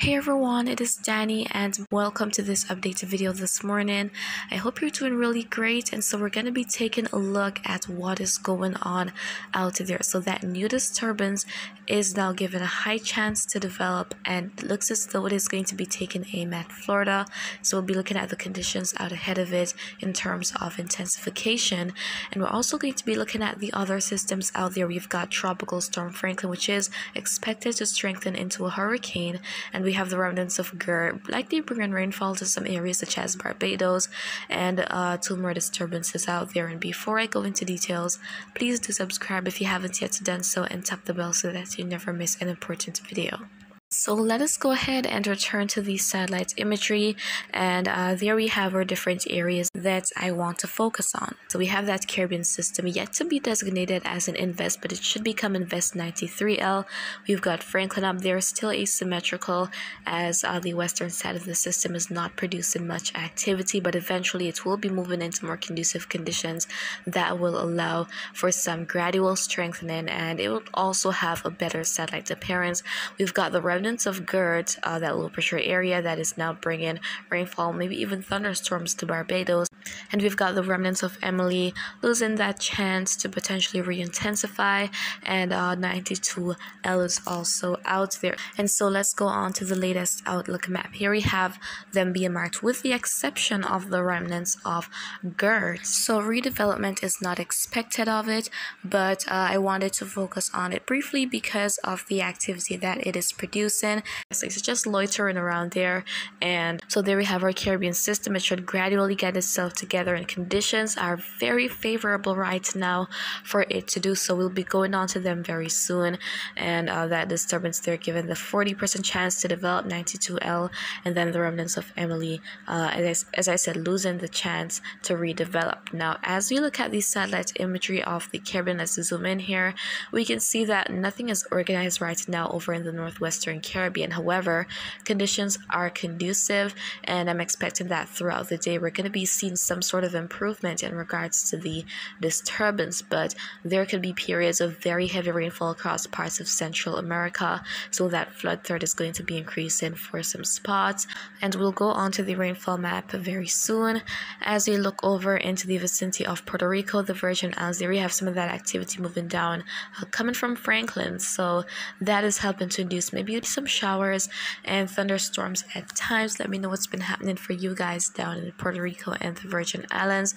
Hey everyone, it is Dani'i and welcome to this updated video this morning. I hope you're doing really great and so we're going to be taking a look at what is going on out there. So that new disturbance is now given a high chance to develop and it looks as though it is going to be taking aim at Florida. So we'll be looking at the conditions out ahead of it in terms of intensification and we're also going to be looking at the other systems out there. We've got Tropical Storm Franklin which is expected to strengthen into a hurricane and we have the remnants of Gert, likely bringing rainfall to some areas such as Barbados and uh, two more disturbances out there. And before I go into details, please do subscribe if you haven't yet done so and tap the bell so that you never miss an important video. So let us go ahead and return to the satellite imagery and uh, there we have our different areas that I want to focus on. So we have that Caribbean system yet to be designated as an invest but it should become invest 93L. We've got Franklin up there still asymmetrical as uh, the western side of the system is not producing much activity but eventually it will be moving into more conducive conditions that will allow for some gradual strengthening and it will also have a better satellite appearance. We've got the remnants of Gert, uh, that low pressure area that is now bringing rainfall, maybe even thunderstorms to Barbados. And we've got the remnants of Emily losing that chance to potentially re-intensify. And uh, 92L is also out there. And so let's go on to the latest outlook map. Here we have them being marked with the exception of the remnants of Gert. So redevelopment is not expected of it, but uh, I wanted to focus on it briefly because of the activity that it is producing so it's just loitering around there. And so there we have our Caribbean system. It should gradually get itself together and conditions are very favorable right now for it to do so. We'll be going on to them very soon. And uh, that disturbance they're given the 40% chance to develop 92L and then the remnants of Emily, uh, as, as I said, losing the chance to redevelop. Now, as we look at the satellite imagery of the Caribbean, let's zoom in here, we can see that nothing is organized right now over in the northwestern Caribbean. However, conditions are conducive, and I'm expecting that throughout the day we're going to be seeing some sort of improvement in regards to the disturbance. But there could be periods of very heavy rainfall across parts of Central America, so that flood threat is going to be increasing for some spots. And we'll go on to the rainfall map very soon as we look over into the vicinity of Puerto Rico, the Virgin Islands. There we have some of that activity moving down, uh, coming from Franklin, so that is helping to induce maybe some showers and thunderstorms at times. Let me know what's been happening for you guys down in Puerto Rico and the Virgin Islands.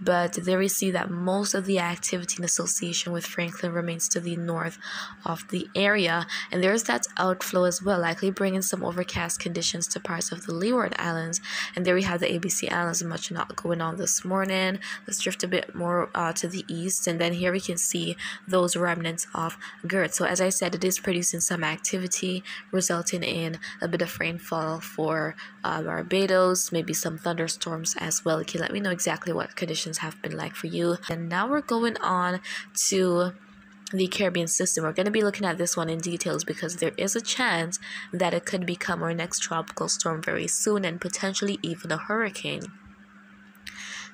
But there we see that most of the activity in association with Franklin remains to the north of the area. And there's that outflow as well, likely bringing some overcast conditions to parts of the Leeward Islands. And there we have the ABC Islands, much not going on this morning. Let's drift a bit more uh, to the east. And then here we can see those remnants of Gert. So as I said, it is producing some activity resulting in a bit of rainfall for uh, Barbados, maybe some thunderstorms as well. You can let me know exactly what conditions have been like for you. And now we're going on to the Caribbean system. We're going to be looking at this one in details because there is a chance that it could become our next tropical storm very soon and potentially even a hurricane.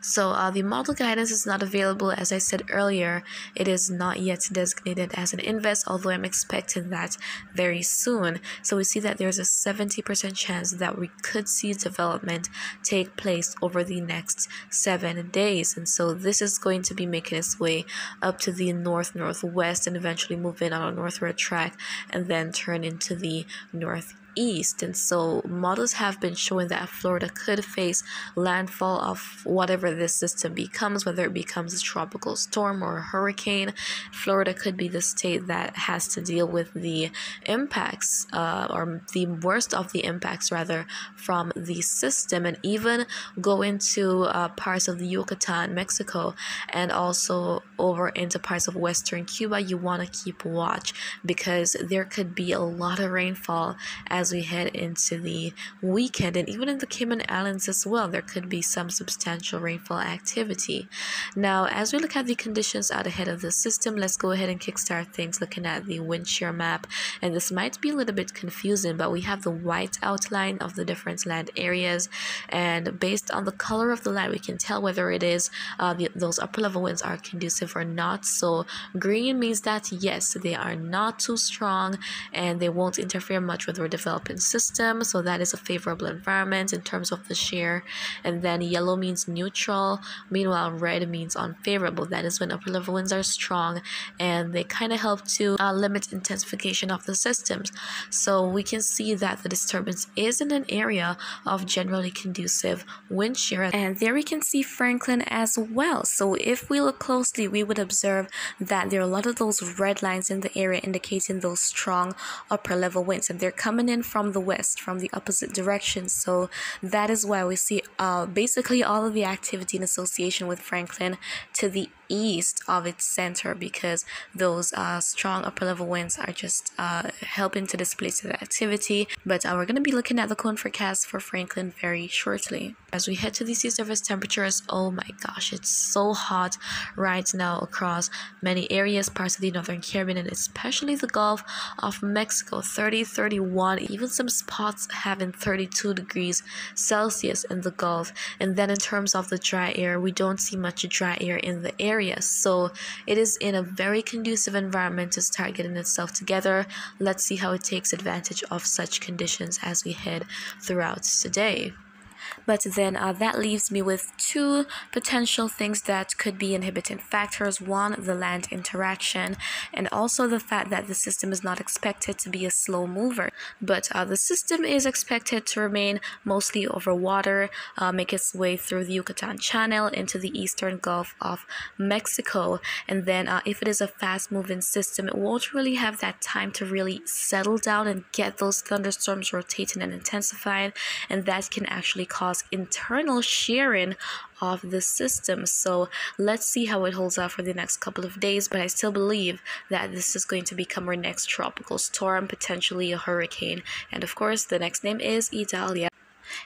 So uh, the model guidance is not available. As I said earlier, it is not yet designated as an invest, although I'm expecting that very soon. So we see that there's a 70% chance that we could see development take place over the next seven days. And so this is going to be making its way up to the north northwest and eventually move in on a northward track and then turn into the northeast east. And so models have been showing that Florida could face landfall of whatever this system becomes, whether it becomes a tropical storm or a hurricane. Florida could be the state that has to deal with the impacts, uh, or the worst of the impacts, rather, from the system, and even go into uh, parts of the Yucatan, Mexico, and also over into parts of western Cuba. You want to keep watch because there could be a lot of rainfall as as we head into the weekend and even in the Cayman Islands as well, there could be some substantial rainfall activity. Now, as we look at the conditions out ahead of the system, let's go ahead and kickstart things looking at the wind shear map. And this might be a little bit confusing, but we have the white outline of the different land areas. And based on the color of the land, we can tell whether it is uh, the, those upper level winds are conducive or not. So green means that yes, they are not too strong and they won't interfere much with our development developing system, so that is a favorable environment in terms of the shear. And then yellow means neutral, meanwhile, red means unfavorable. That is when upper level winds are strong and they kind of help to uh, limit intensification of the systems. So we can see that the disturbance is in an area of generally conducive wind shear. And there we can see Franklin as well. So if we look closely, we would observe that there are a lot of those red lines in the area indicating those strong upper level winds and they're coming in from the west from the opposite direction. So that is why we see uh, basically all of the activity in association with franklin to the east of its center because those uh, strong upper level winds are just uh, helping to displace the activity. But uh, we're going to be looking at the cone forecast for Franklin very shortly. As we head to the sea surface temperatures, oh my gosh, it's so hot right now across many areas, parts of the Northern Caribbean, and especially the Gulf of Mexico 30, 31, even some spots having 32 degrees Celsius in the Gulf. And then in terms of the dry air, we don't see much dry air in the area area. So it is in a very conducive environment to start getting itself together. Let's see how it takes advantage of such conditions as we head throughout today. But then uh, that leaves me with two potential things that could be inhibiting factors. One, the land interaction, and also the fact that the system is not expected to be a slow mover. But uh, the system is expected to remain mostly over water, uh, make its way through the Yucatan Channel into the eastern Gulf of Mexico. And then uh, if it is a fast moving system, it won't really have that time to really settle down and get those thunderstorms rotating and intensifying. And that can actually cause internal shearing of the system. So let's see how it holds up for the next couple of days. But I still believe that this is going to become our next tropical storm, potentially a hurricane. And of course, the next name is Idalia.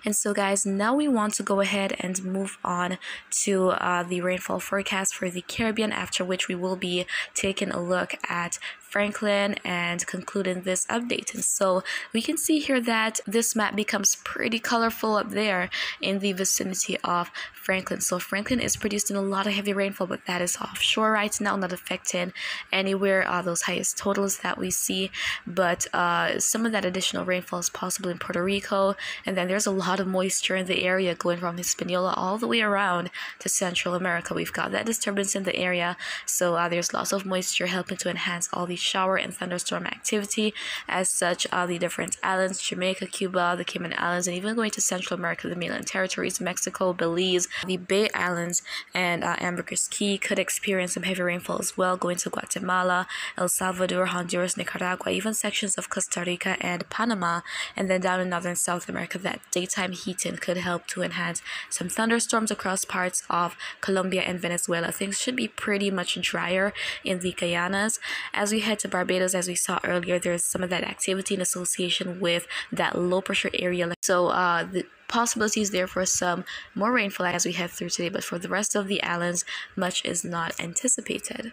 And so, guys, now we want to go ahead and move on to uh, the rainfall forecast for the Caribbean, after which we will be taking a look at Franklin and concluding this update. And so we can see here that this map becomes pretty colorful up there in the vicinity of Franklin. So Franklin is producing a lot of heavy rainfall, but that is offshore right now, not affecting anywhere uh, those highest totals that we see. But uh, some of that additional rainfall is possible in Puerto Rico. And then there's a lot of moisture in the area going from Hispaniola all the way around to Central America. We've got that disturbance in the area. So uh, there's lots of moisture helping to enhance all these shower and thunderstorm activity. As such, all the different islands, Jamaica, Cuba, the Cayman Islands, and even going to Central America, the mainland territories, Mexico, Belize, the Bay Islands, and uh, Ambergris Caye could experience some heavy rainfall as well, going to Guatemala, El Salvador, Honduras, Nicaragua, even sections of Costa Rica and Panama, and then down in northern South America, that daytime heating could help to enhance some thunderstorms across parts of Colombia and Venezuela. Things should be pretty much drier in the Guianas. As we head head to Barbados, as we saw earlier, there's some of that activity in association with that low pressure area. So uh, the possibilities there for some more rainfall as we head through today, but for the rest of the islands, much is not anticipated.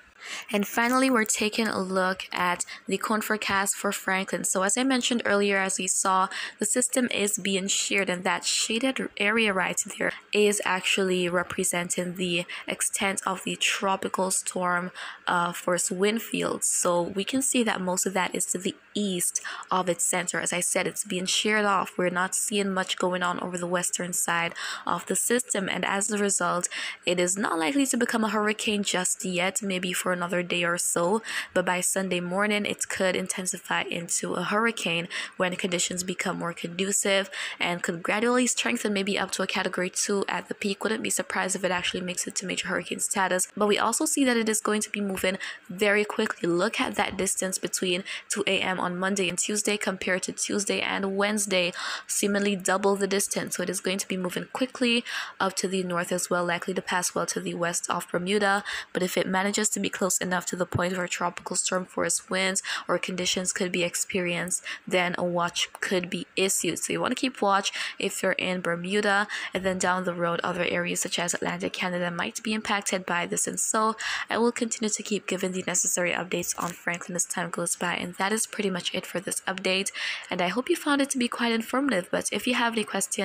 And finally, we're taking a look at the cone forecast for Franklin. So as I mentioned earlier, as we saw, the system is being sheared and that shaded area right there is actually representing the extent of the tropical storm uh, force wind field. So we can see that most of that is to the east of its center. As I said, it's being sheared off. We're not seeing much going on over the western side of the system. And as a result, it is not likely to become a hurricane just yet, maybe for another day or so, but by Sunday morning, it could intensify into a hurricane when conditions become more conducive and could gradually strengthen, maybe up to a category 2 at the peak. Wouldn't be surprised if it actually makes it to major hurricane status, but we also see that it is going to be moving very quickly. Look at that distance between 2 a.m. on Monday and Tuesday compared to Tuesday and Wednesday, seemingly double the distance. So it is going to be moving quickly up to the north as well, likely to pass well to the west of Bermuda. But if it manages to be close enough to the point where tropical storm force winds or conditions could be experienced, then a watch could be issued. So you want to keep watch if you're in Bermuda, and then down the road, other areas such as Atlantic Canada might be impacted by this. And so I will continue to keep giving the necessary updates on Franklin as time goes by. And that is pretty much it for this update. And I hope you found it to be quite informative. But if you have any questions,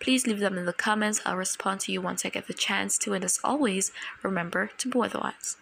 please leave them in the comments. I'll respond to you once I get the chance to. And as always, remember to be otherwise.